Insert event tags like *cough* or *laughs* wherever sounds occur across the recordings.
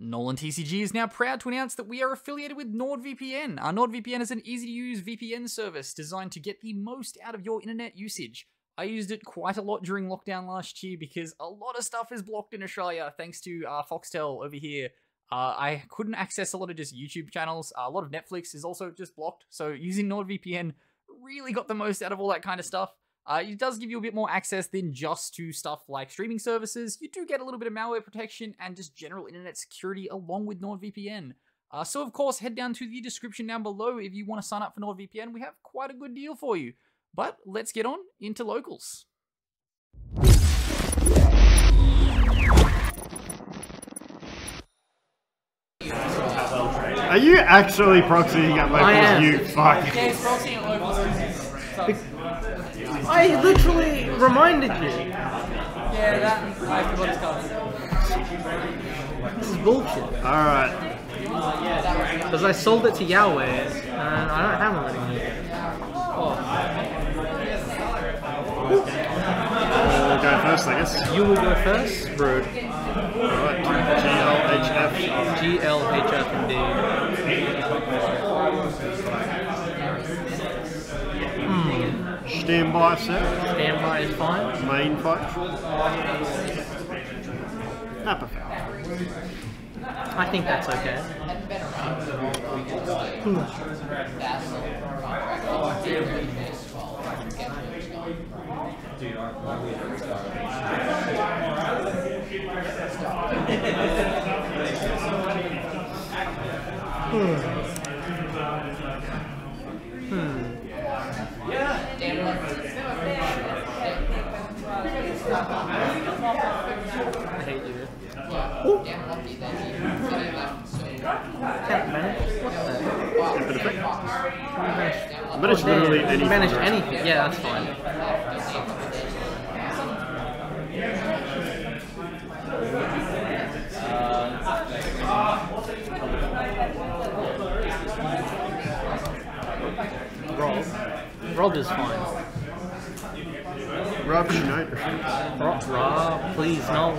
Nolan TCG is now proud to announce that we are affiliated with NordVPN. Our NordVPN is an easy to use VPN service designed to get the most out of your internet usage. I used it quite a lot during lockdown last year because a lot of stuff is blocked in Australia thanks to uh, Foxtel over here. Uh, I couldn't access a lot of just YouTube channels. Uh, a lot of Netflix is also just blocked. So using NordVPN really got the most out of all that kind of stuff. Uh, it does give you a bit more access than just to stuff like streaming services. You do get a little bit of malware protection and just general internet security along with NordVPN. Uh, so, of course, head down to the description down below if you want to sign up for NordVPN. We have quite a good deal for you. But let's get on into locals. Are you actually proxying at locals, I am. you fuck? I literally reminded you. Yeah, that I forgot it's coming. This is bullshit. Alright. Because I sold it to Yahweh and I don't have it anymore. Oh, We'll go first, I guess. you will go first, Brood. Alright. GLHF. GLHF Stand by set. Standby is fine. Main fight. Upper foul. I think that's okay. Hmm. I hate you. Can't the? Input effect. Manage. Manage anything. Manage anything. Yeah, that's fine. Uh, Rob. Rob is fine. Rub Schneider. Rob, Rob, please, no.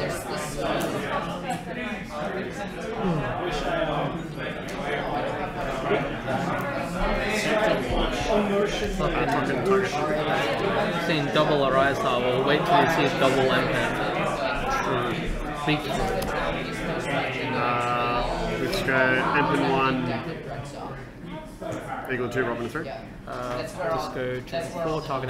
Fucking target. Saying double Arisa, we'll wait till you see a double M True. Big Uh, let's go Empen 1, Eagle 2, Robin 3. Uh, just go to 4, target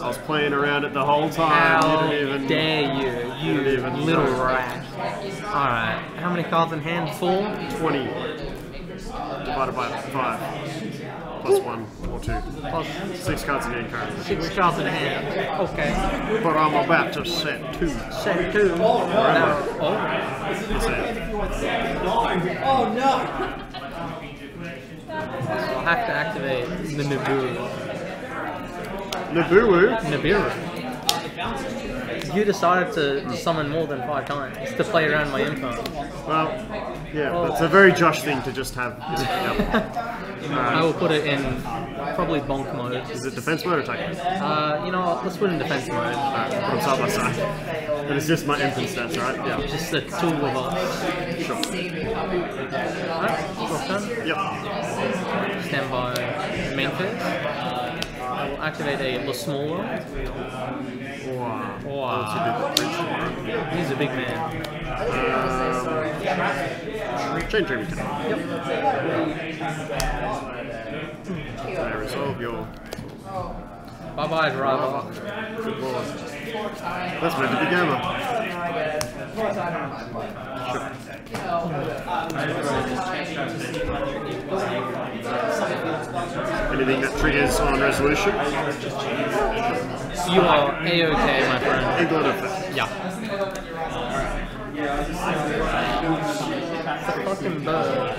I was playing around it the whole time. How you didn't even. dare you, you didn't even little know. rat. Alright, how many cards in hand? Four? 20 divided by 5 plus 1 or 2. Plus 6 cards in hand currently. six cards in hand. Okay. But I'm about to set 2. Set two. Now, oh, That's it. Oh, I'll oh, have to activate the Nibiru. Naboo. Nibiru. You decided to summon more than five times to play around my info. Well, yeah, that's a very Josh thing to just have. *laughs* Yep. I will put it in probably bonk mode. Is it defense mode or attack mode? Uh, you know? Let's put it in defense mode. Alright, put them side by side. And it's just my infant stats, right? Yeah. Just the two of us. Sure. Alright. Yep. Stand by main phase. I will activate a little smaller. Wow. Wow. He's a big man. Um, chain dream attack. I resolve your Bye bye, driver. good lord. That's meant to be gamma. Anything that triggers on resolution, You are a-okay, my friend. England effect. Yeah. The fucking bird.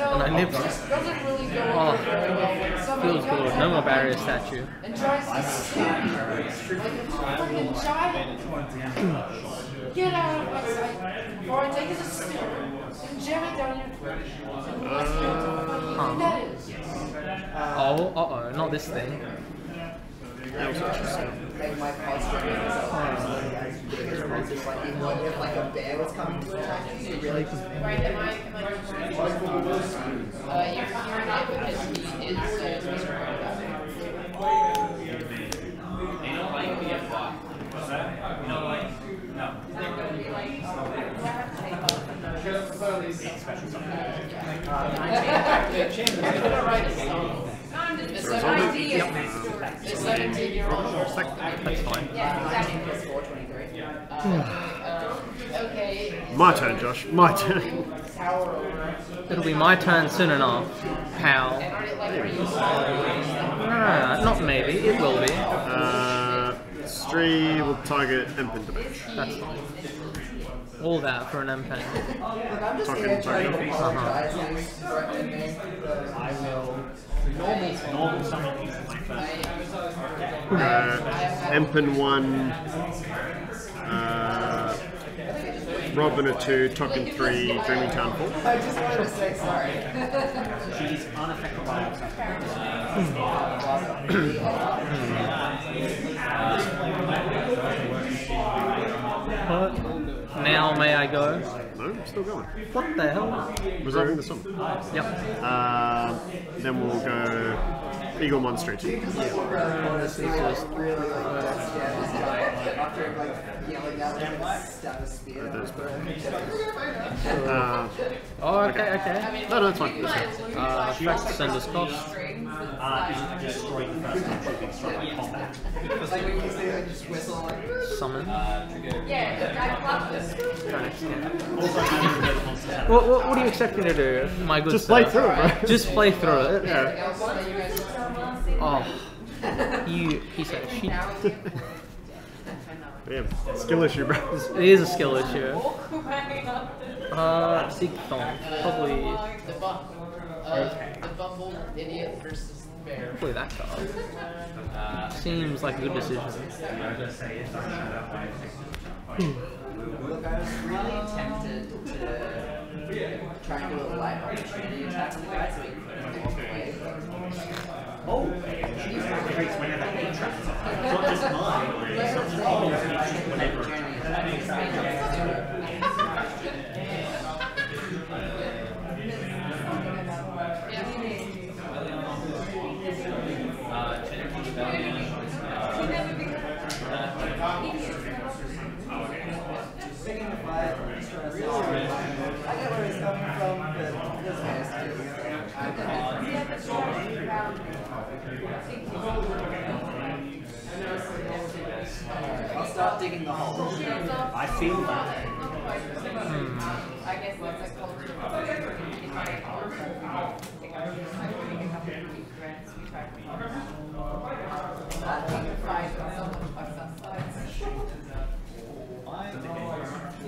and I nipped it. Doesn't really go Oh, over very well when somebody feels good. goes No more up barrier statue. *clears throat* And tries to stab you like a fucking giant. Get out of my sight before I take it to stick and jam it down your throat. And ask you what the fuck you think that is. Oh, uh oh, not this thing. make my posture myself like if like a bear was coming to attack you, you really Right, am I, am I just right? Uh, you're, you're not because he is, The seventeen, the seventeen year old person. That's fine. plus four twenty three. Okay, My turn, Josh. My turn. It'll be my turn soon enough. How? And are it like, are you? Nah, not maybe. It will be. Uh, Stri will target Empen damage. That's fine. All that for an M pen. Look, I'm just Fucking here trying apologize and threaten me. I will. Normal, normal summon these in my first. Uh, Empen 1, uh, Robin a 2, Toccan 3, Dreaming Town 4. I just wanted to say sorry. She's unaffected by all What? Now may I go? No, I'm still going. What the hell? Resolving the summon. Yep. Uh, then we'll go Eagle Monstrosity. This is just Really like stab this guy after like yelling at him and stab a spear. Those through him. Uh, Oh, okay, okay. no, no, that's fine. That's fine. Uh, effect sender's cost. Uh, is destroy the first time shooting strike combat. Like when you say like just whistle like Summon. *laughs* Also, managing the monsters out of What, what, what are you expecting to do, my good Just sir? play through it, bro. *laughs* Just play through it. Yeah. Oh, you piece of shit. Damn. Skill issue, bro. It is a skill issue. *laughs* Uh, Seek Probably, The bump, uh, the bumble idiot versus bear. probably that card. Uh, Seems like a good decision. Look, I was really tempted to try and do a light opportunity attack on the guy so he couldn't walk away. Oh, she's activates whenever any trap is. Not just mine, it's such a problem whenever a trap is Picking the fight, I'm just trying to solve it. I get where he's coming from, but this guy's too. I did Alright, I'll start digging the hole. I feel that. Hmm. I guess that's a culture.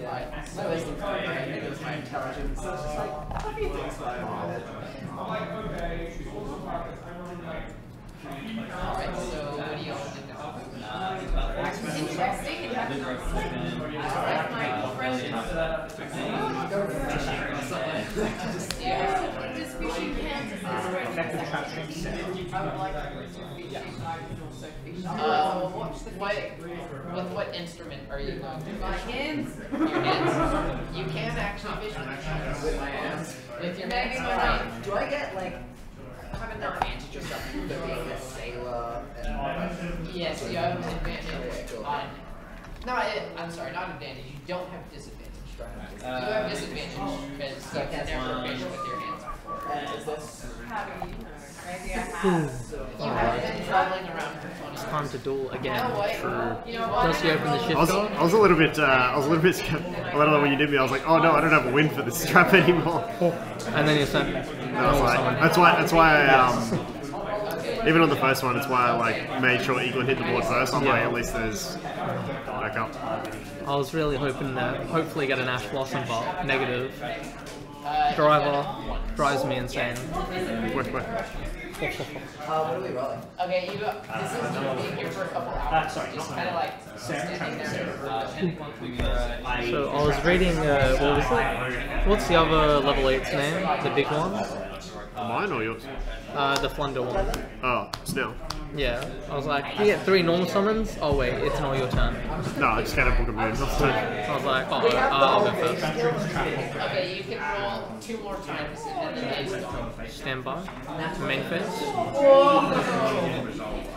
Yeah, my wisdom card, right? It was my intelligence. So it's just like, what do you think's going on with it? Alright, so what do y'all think of Interesting. It happens. Like my friend. Yeah, this fishing Kansas is right. Effective trap trick set. I would like to what, with what instrument are you going to My hands. Your hands? You can actually fish with your hands. With my hands. With your hands, do I get like an advantage or something for being a sailor? And, Yes, you have an advantage on, not, I'm sorry, not advantage, you don't have disadvantage. You have disadvantage because you've never fine. fished with your hands before. and is this? You have been traveling around for twenty. Time to duel again. You know what? True. You know what? Open the I was. I was a little bit, uh, I was a little bit scared. A little when you did me, I was like, oh no, I don't have a win for this *laughs* trap anymore. And then you sent. And I was like, that's why, that's why I, um, even on the first one, it's why I like made sure Eagle hit the board first. I'm like, at least there's backup. I was really hoping to hopefully get an Ash Blossom, but negative. driver drives me insane. Wait, wait. Uh, what are we rolling? Okay, you. This is you being here for a couple hours. sorry, just kind of mine. like Sam, standing trying there. I, So I was reading, uh, what was it? What's the other level 8's name? The big one? Mine or yours? Uh, the Flunder one. Oh, Snowl. Yeah. I was like, you get three normal summons? Oh wait, it's not your turn. No, I just got a book of moons. That's it. I was like, oh, uh, I'll go first. Okay, you can roll two more times and then it's done. Stand by. Main phase.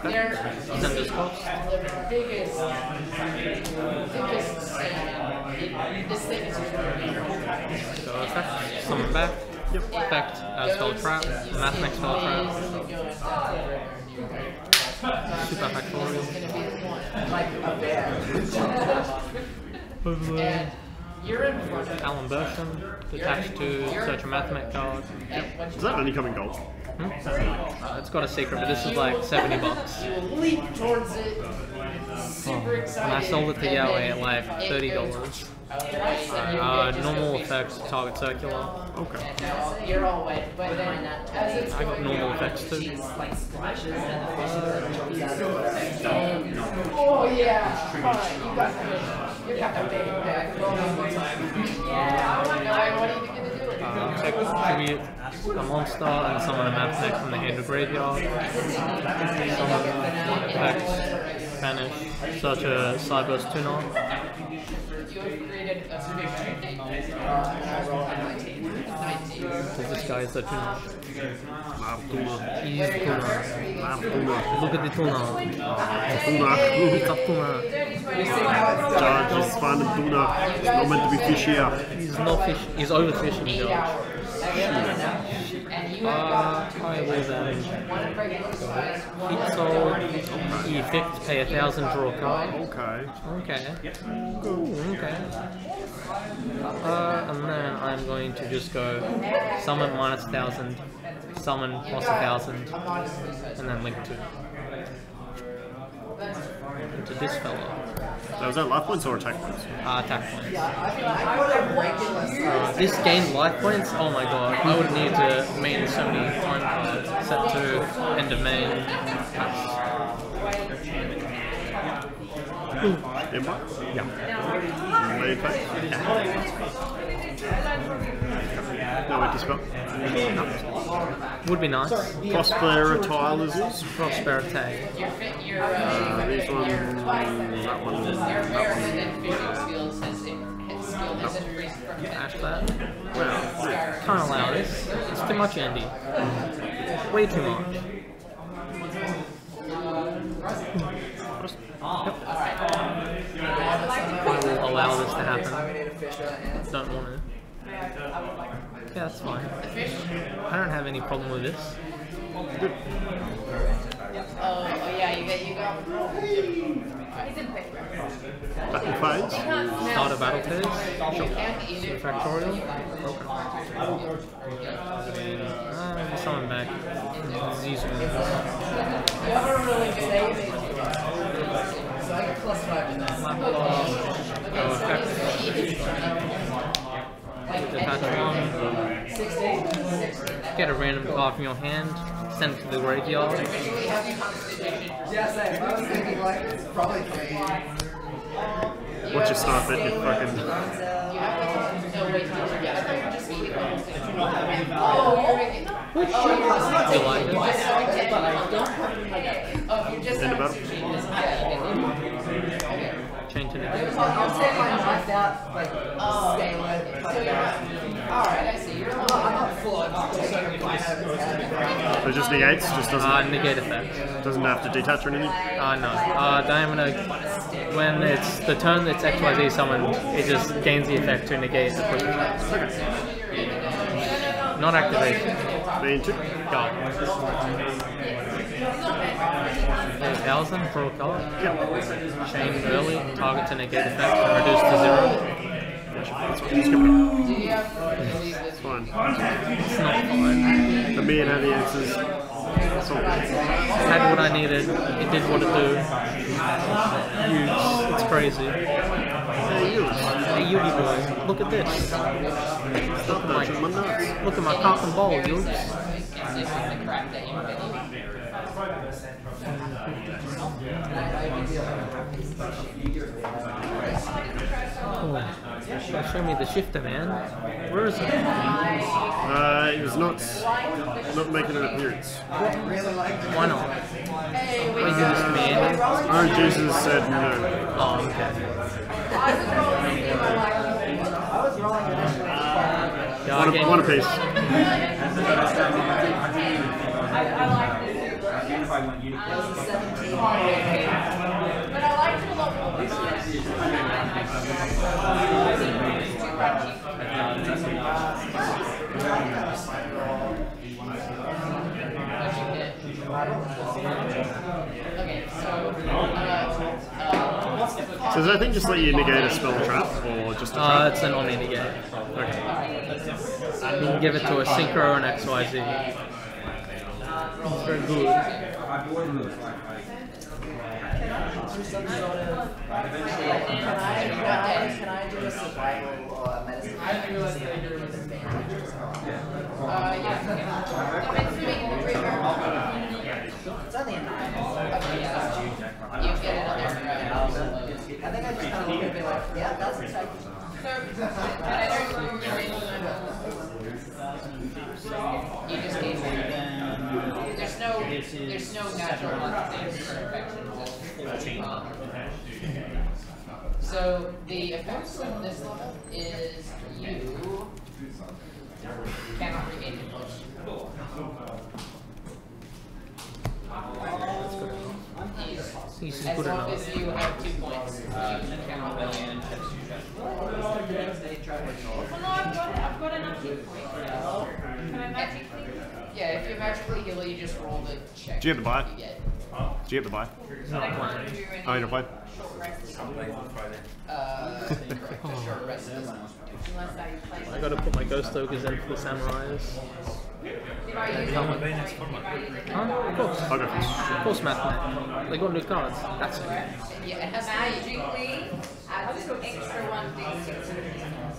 They're Zender's cost. the biggest, biggest sin. This thing is just So effect, summon back. Effect, uh, spell trap. Mathematics spell trap. Super factorial. Like a bear. Overlay. And you're in front of Alan Bersham. Attached to search a mathematic card. and what Is that only coming gold? Uh, it's got a secret, but this is like 70 bucks. you leap towards it, super And. I sold it to and Yahweh at like $30. Goes twice, and you Uh, normal a big effect, target circular. Okay. You're all wet, but then as I got normal effects too. Oh yeah, fine. You got the, you got the big bag. Roll one more time. Yeah, I want to know what are you gonna do? Uh, take tribute a monster and summon a map deck from the hand of graveyard. Summon effects, banish, search a Cyberse tuner. You have created a big Because this guy is a tuner. Martuna. He is a tuner. Martuna. Look at the tuner. Tuna. He's a tuner. Judge is finding tuna. It's not meant to be fish here. He's not fish. He's overfishing, eight George. Then one regular size, one keep pay a thousand, draw card. Okay. Okay. Ooh, okay. Uh, and then I'm going to just go summon minus a thousand, summon plus a thousand, and then link two. Into this fella. So is that life points or attack points? Uh, attack points. Uh, this gained life points, oh my god, I would need to main so many time cards. Set to end of main. Empire? Yeah. Main phase? No, we dispel. Would be nice. Prospera Tilers. Prosperity. Your fit, your uh, these one, that one, that one. and then fishing skills has his skill has increased from 10 Ash that. Can't allow this. It's too much, Andy. Way too much. I will allow this to happen. Don't want to. Yeah, that's fine. I don't have any problem with this. Oh, oh yeah, you got you got. Battle phase. Start a battle phase. You can't eat it. Factorial. Uh, summon back. Disease wounds. You haven't really say anything. So I get plus five to that. Go effect. Detach one. Sixteen. A random card from your hand. Send it to the graveyard. Yes, I, I was thinking like it's probably. What's your start bet? You fucking. You have to. No, wait, no, yeah, I thought you were just eating the whole thing. Oh, you're making. Oh, You like it? you're just starting to. Oh, you're just End of to change this. Change it I'll, take my knife out, like, scale it, cut So it. Alright, So it just negates, just doesn't Uh, negate effect. doesn't have to detach or anything. Uh, no. Uh, Diamond, when it's the turn that's XYZ summoned, it just gains the effect to negate the quick attack. Not activation. Being two. God. Thousand, draw a card. Yep. Chain early, target to negate effect, and reduce to zero. Skip it. Do you have to leave this? It's fine. It's not fine. The me and had the answers. That's all good. Had what I needed, it did what it do. Huge. It's crazy. Hey, you. Hey, Yugi boy, look at this. Look at my my, nuts. look at my cock and ball, Yugi. Oh, show me the shifter, man. Where is it? Uh, he was not not making an appearance. Why not? Are you just commanding? Orange Juices said no. Oh, okay. Yeah, One, I a, one gave, apiece. Identify one unique. But I liked it. A lot more than I Okay, so, uh, uh, So does that thing just let you negate a spell trap or just a uh, trap? it's an omni negate. Okay. You can give it to a synchro or an XYZ. It's very good. Some sort of. Can I, do a survival or a medicine? I feel like uh, yeah. Depends who making the barrel. It's only a nine. You get another, I think I just kind of look at it like, yeah, that's exciting. So, I don't remember. You just gave me. There's no, there's no natural things for infections. Um, So the effects of this level is you cannot regain your close. This is As good long enough. as you have two points, you cannot regain. Well, no, I've got, I've got enough hit points. Can I magically? Yeah, if you're magically heal, you just roll the check. Do you have the buy? You get. Do you have the buy? Not playing. Oh, you don't play? Short rest. Uh, short rest does. Unless I play. I gotta put my ghost ogres in for the samurais. If I use it, if I use it. Huh? Of course. I'll go first. Of course, Mathmech. They got new cards. That's okay. Yeah, it has magically adds an extra one d6.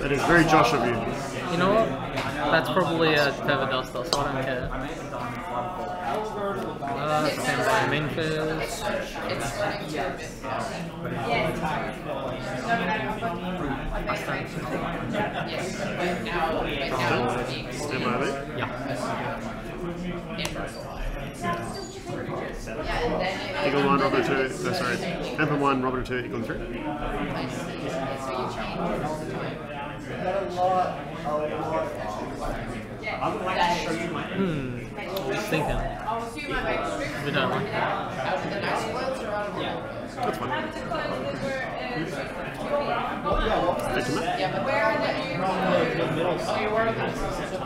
That is very Josh of you. You know what? That's probably a feather duster, so I don't care. Uh, stand by main phase. It's starting to a bit. Yes, but now, but now it's being Stand by me. Yeah. inversal. Yeah, and then it. Eagle 1, Robert 2. No, sorry. Emperor 1, Robert 2, Eagle 3. I see. So you change all the time. Got a lot, a lot. Yeah. I would like that to show is- you my. Hmm. Just thinking. I'll assume I make strict We don't like out of the nice clothes or out of the That's fine. Thank you, Matt. Yeah, but where are the you? Oh, you were the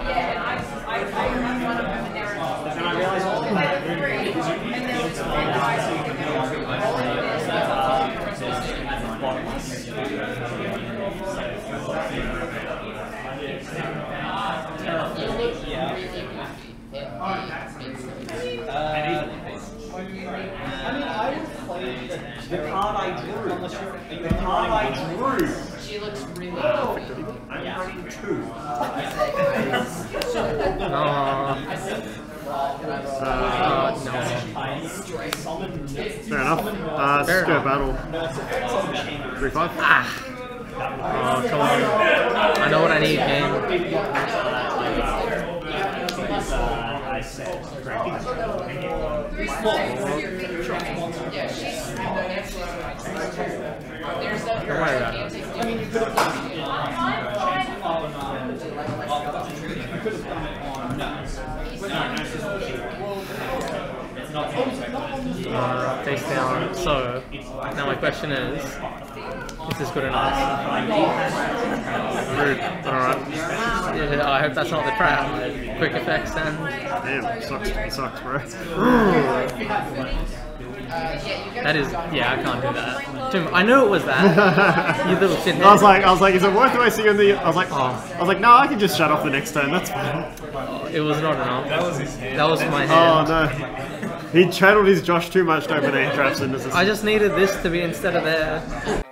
Yeah, and I, I, I run one of them and they were. And I realized all of them three, and then it's one guy, so you can never all of this. You look really goofy. It, it makes sense. I mean, I would play the The card I drew. The card I drew. She looks really goofy. I'm running two. Uh, uh, no. Fair enough. Uh, Fair let's go enough. battle. 3 5. Oh, come on. I know what I need, man. There's a Don't worry about it. I mean, you could have It's not uh, face down. So now my question is, is this good enough? Rude. Alright. Yeah, I hope that's not the trap. Quick effects and Damn, sucks, sucks, bro. *sighs* *laughs* that is yeah, I can't do that. Jim, I knew it was that. *laughs* you little shithead. I was like, I was like, is it worth wasting on the? I was like, oh, I was like, no, I can just shut off the next turn. That's fine. it was not enough. That was his hand. That was my oh, hand. Oh no, he channeled his Josh too much to open air traps into this. I just needed this to be instead of there.